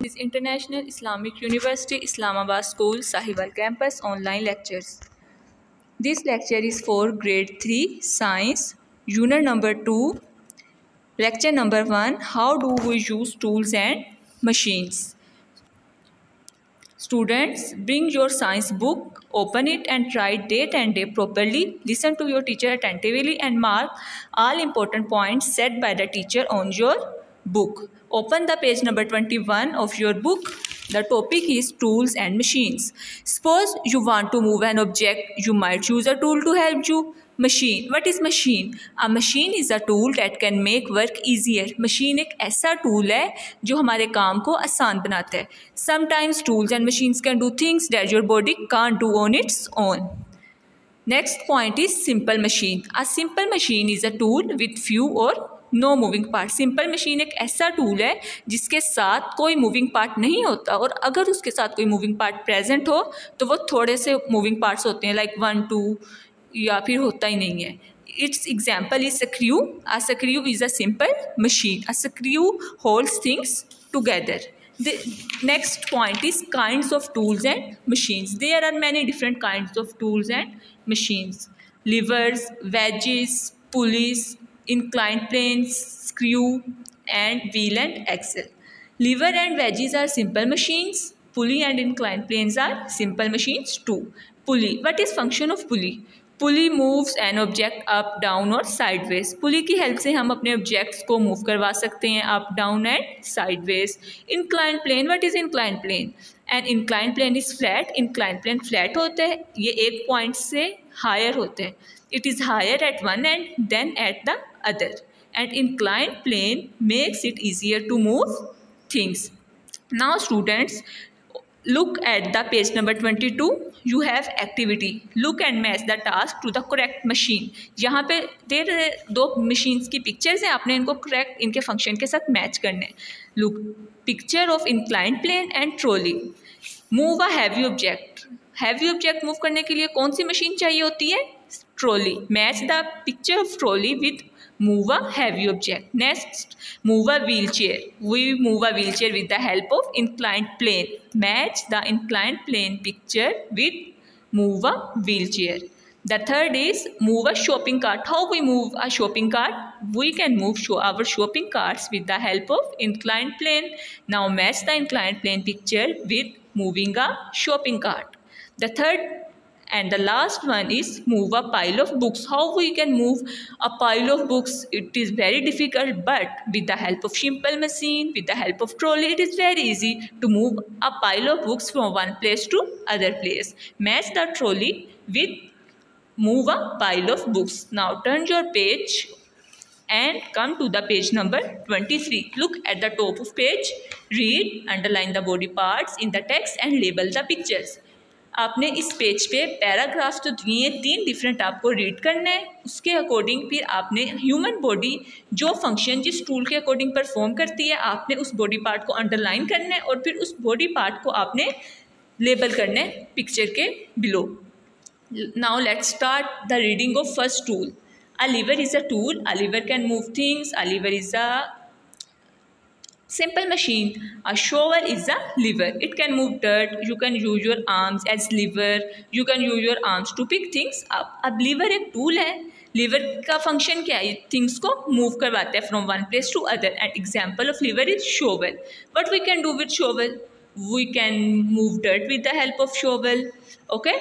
is International Islamic University Islamabad School Sahiwal campus online lectures. This lecture is for grade 3 science unit number 2 lecture number 1 how do we use tools and machines. Students bring your science book open it and write date and day properly listen to your teacher attentively and mark all important points said by the teacher on your book. Open the page number 21 of your book. The topic is tools and machines. Suppose you want to move an object, you might choose a tool to help you. Machine. What is machine? A machine is a tool that can make work easier. Machine एक ऐसा tool है जो हमारे काम को आसान बनाता है Sometimes tools and machines can do things that your body can't do on its own. Next point is simple machine. A simple machine is a tool with few or no moving part simple machine एक ऐसा tool है जिसके साथ कोई moving part नहीं होता और अगर उसके साथ कोई मूविंग पार्ट प्रेजेंट हो तो वो थोड़े से मूविंग पार्ट्स होते हैं लाइक वन टू या फिर होता ही नहीं है। It's example is screw a screw is a simple machine a screw holds things together the next point is kinds of tools and machines. There are many different kinds of tools and machines. Levers, wedges, pulleys inclined planes, screw and wheel and axle. Lever and wedges are simple machines. Pulley and inclined planes are simple machines too. Pulley. What is function of pulley? Pulley moves an object up down और sideways pulley की help से हम अपने objects को move करवा सकते हैं up down and sideways incline plane what is incline plane and incline plane is flat incline plane flat होता है ये एक पॉइंट से हायर होते हैं it is higher at one end than at the other and inclined plane makes it easier to move things now students look at the page number 22 you have activity look and match the task to the correct machine यहाँ पे there दो machines की pictures हैं आपने इनको correct इनके function के साथ match करने look picture of inclined plane and trolley move a heavy object heavy object move करने के लिए कौन सी machine चाहिए होती है trolley. Match the picture of trolley with move a heavy object. Next, move a wheelchair. We move a wheelchair with the help of inclined plane. Match the inclined plane picture with move a wheelchair. The third is move a shopping cart. How we move a shopping cart? We can move our shopping carts with the help of inclined plane. Now match the inclined plane picture with moving a shopping cart. The third and the last one is move a pile of books. How we can move a pile of books? It is very difficult but with the help of simple machine with the help of trolley it is very easy to move a pile of books from one place to other place. Match the trolley with move a pile of books. Now turn your page and come to the page number 23 look at the top of page. Read underline the body parts in the text and label the pictures आपने इस page पे paragraphs तो दिए तीन different आपको read करना है। उसके अकॉर्डिंग फिर आपने ह्यूमन बॉडी जो फ़ंक्शन जिस टूल के अकॉर्डिंग परफॉर्म करती है, आपने उस बॉडी पार्ट को अंडरलाइन करना है और फिर उस बॉडी पार्ट को आपने लेबल करना है पिक्चर के below now let start the reading of first tool a lever is a tool a lever can move things a lever is a Simple machine. A shovel is a lever. It can move dirt. You can use your arms as lever. You can use your arms to pick things up. अब lever एक tool है. Lever का function क्या है? Things को move करवाते हैं from one place to other and example of lever is shovel what we can do with shovel we can move dirt with the help of shovel okay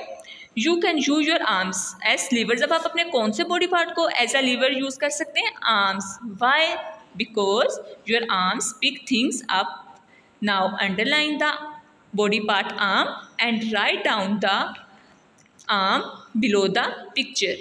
you can use your arms as lever जब आप अपने कौन से body part को as a lever use कर सकते हैं? Arms why because your arms pick things up. Now underline the body part arm and write down the arm below the picture.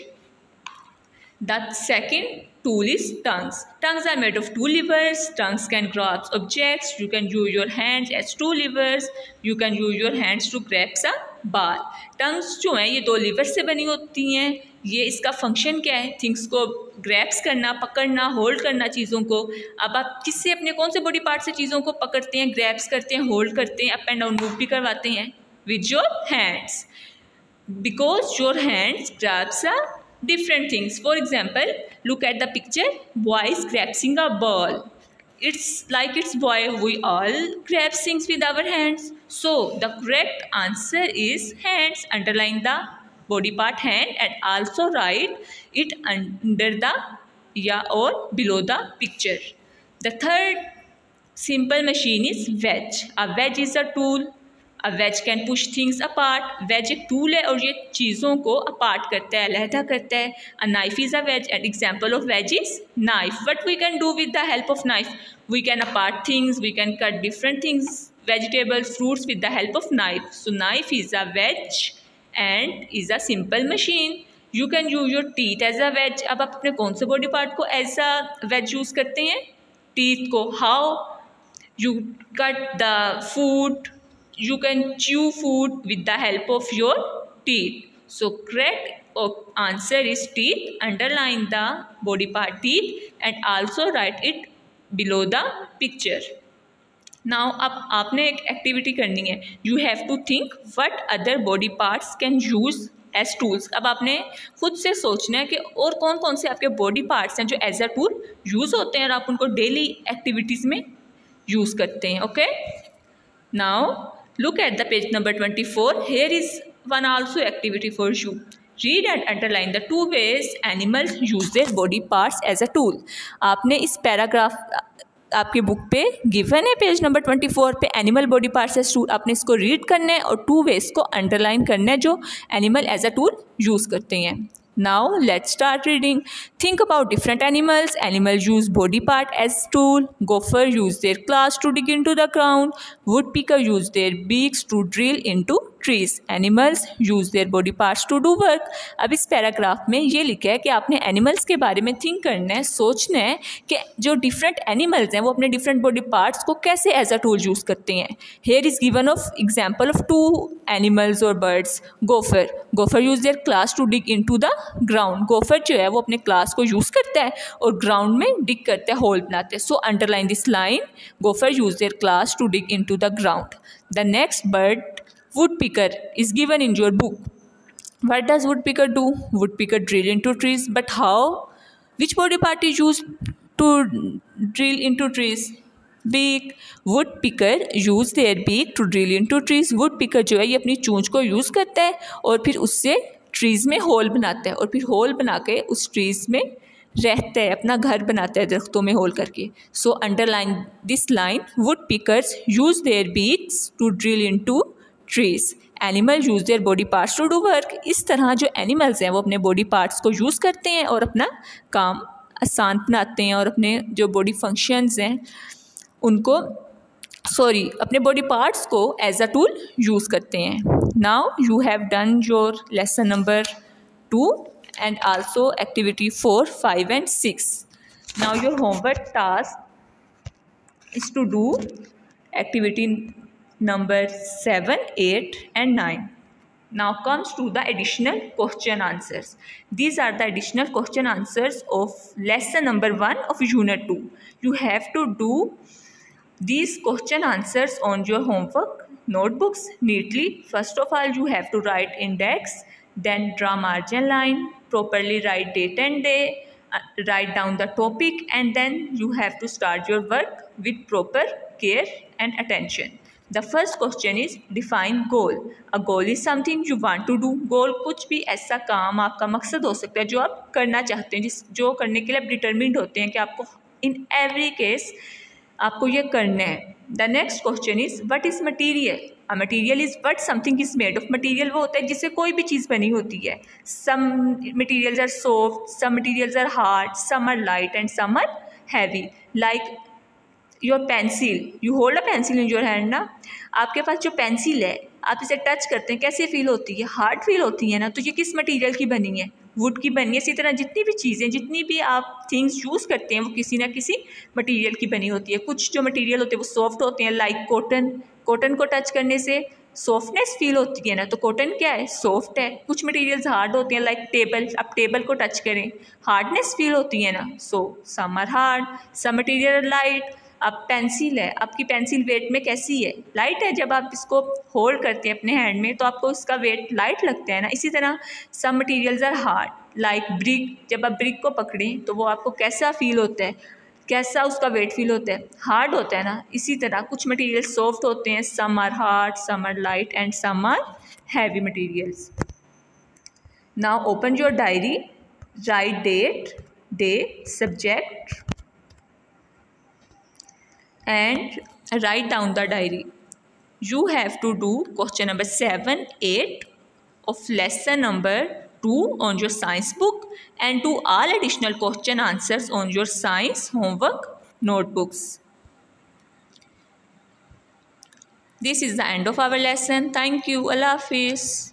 The second tool is tongues. Tongues are made of two levers. Tongues can grasp objects. You can use your hands as two levers. You can use your hands to grasp a bar tongs जो हैं ये दो liver से बनी होती हैं ये इसका फ़ंक्शन क्या है? थिंग्स को ग्रैप्स करना, पकड़ना होल्ड करना चीज़ों को। अब आप किससे, अपने कौन से बॉडी पार्ट से चीज़ों को पकड़ते हैं ग्रैप्स करते हैं होल्ड करते हैं अप एंड डाउन मूव भी करवाते हैं? With your hands because your hands grasps are different things for example look at the picture boys grasping a ball it's like it's boy we all graspings with our hands so the correct answer is hands underline the body part hand and also write it under the yeah or below the picture the third simple machine is wedge a wedge is a tool a wedge can push things apart wedge एक tool है और ये चीज़ों को apart करता है अलहदा करता है a knife is a wedge an example of wedge is knife what we can do with the help of knife we can apart things we can cut different things vegetables fruits with the help of knife so knife is a wedge And is a simple machine you can use your teeth as a wedge अब आप अपने कौन से body part को as a wedge use करते हैं? Teeth को. How you cut the food you can chew food with the help of your teeth so correct answer is teeth underline the body part teeth and also write it below the picture now अब आपने एक activity करनी है you have to think what other body parts can use as tools अब आपने खुद से सोचना है कि और कौन कौन से आपके बॉडी पार्ट्स हैं जो एज अ टूल यूज़ होते हैं और आप उनको डेली एक्टिविटीज़ में यूज़ करते हैं okay now Look at the page number 24. Here is one also activity for you. Read and underline the two ways animals use their body parts as a tool आपने इस paragraph आपकी book पे given है page number twenty four पर animal body parts as tool आपने इसको read करना है और टू वे इसको अंडरलाइन करना है जो animal as a tool use करते हैं. Now let start reading think about different animals animal use body part as tool gopher use their claws to dig into the ground woodpecker use their beaks to drill into trees animals use their body parts to do work अब इस paragraph में ये लिखा है कि आपने animals के बारे में थिंक करना है, सोचना है कि जो डिफरेंट एनिमल्स हैं, वो अपने डिफरेंट बॉडी पार्ट्स को कैसे एज अ टूल यूज़ करते हैं। Here is given of example of two animals और birds gopher gopher use their claws to dig into the ground gopher जो है, वो अपने क्लास को यूज़ करता है और ग्राउंड में डिग करता है होल बनाते हैं। So underline this line gopher use their claws to dig into the ground the next bird woodpecker is given in your book what does woodpecker do woodpecker drill into trees but how which body part is use to drill into trees beak woodpecker use their beak to drill into trees woodpecker जो है, ये अपनी चूंच को use करता है और फिर उससे ट्रीज में होल बनाता है और फिर होल बना के उस ट्रीज में रहता है, अपना घर बनाता है, दरख्तों में होल करके। So underline this line woodpeckers use their beaks to drill into trees animal use their body parts to do work इस तरह जो एनिमल्स हैं, वो अपने बॉडी पार्ट्स को यूज़ करते हैं और अपना काम आसान बनाते हैं और अपने जो बॉडी फ़ंक्शंस हैं, उनको सॉरी अपने बॉडी पार्ट्स को एज अ टूल यूज़ करते हैं। Now you have done your lesson number two and also activity four five and six now your homework task is to do activity number 7, 8 and 9. Now comes to the additional question answers. These are the additional question answers of lesson number 1 of unit 2. You have to do these question answers on your homework notebooks neatly. First of all, you have to write index, then draw margin line, properly write date and day, uh, write down the topic and then you have to start your work with proper care and attention. The first question is define goal a goal is something you want to do goal कुछ भी ऐसा काम आपका मकसद हो सकता है जो आप करना चाहते हैं, जिस, जो करने के लिए आप डिटर्मिंड होते हैं कि आपको इन एवरी केस आपको ये करना है। The next question is what is material a material is what something is made of material वो होता है जिससे कोई भी चीज़ बनी होती है। Some materials are soft some materials are hard some are light and some are heavy like your pencil you hold a pencil in your hand ना, आपके पास जो पेंसिल है, आप इसे टच करते हैं, कैसे फील होती है? हार्ड फील होती है ना? तो ये किस मटेरियल की बनी है? वुड की बनी है, इसी तरह जितनी भी चीज़ें, जितनी भी आप थिंग्स यूज़ करते हैं, वो किसी ना किसी मटेरियल की बनी होती है। कुछ जो मटेरियल होते हैं, वो सॉफ्ट होते हैं लाइक कॉटन कॉटन को टच करने से सॉफ्टनेस फील होती है ना? तो कॉटन क्या है? सॉफ्ट है। कुछ मटेरियल्स हार्ड होते हैं लाइक टेबल आप टेबल को टच करें हार्डनेस फील होती है ना? So some are hard some material light अब पेंसिल है, आपकी पेंसिल वेट में कैसी है? लाइट है, जब आप इसको होल्ड करते हैं अपने हैंड में तो आपको इसका वेट लाइट लगता है ना? इसी तरह सब materials are hard like brick जब आप ब्रिक को पकड़ें तो वो आपको कैसा फील होता है? कैसा उसका वेट फील होता है? हार्ड होता है ना? इसी तरह कुछ मटेरियल सॉफ्ट होते हैं some are hard some are light and some are heavy materials now open your diary write date day subject and write down the diary. You have to do question number 7, 8 of lesson number 2 on your science book and do all additional question answers on your science homework notebooks. This is the end of our lesson. Thank you. Allah Hafiz.